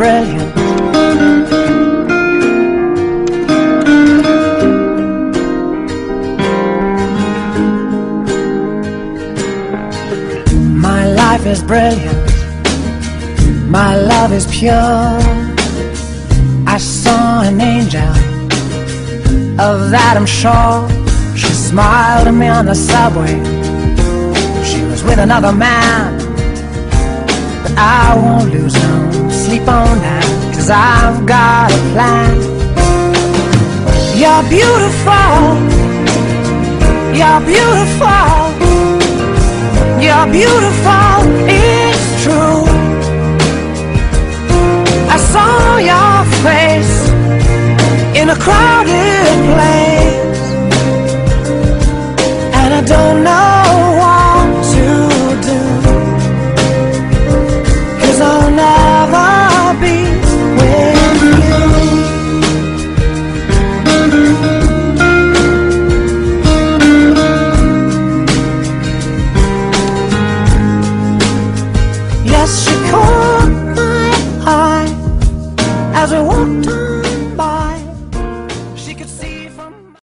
brilliant. My life is brilliant. My love is pure. I saw an angel. Of that I'm sure. She smiled at me on the subway. She was with another man. No sleep on that. Cause I've got a plan. You're beautiful. You're beautiful. You're beautiful. It's true. I saw your face in a crowded place, and I don't know Yes, she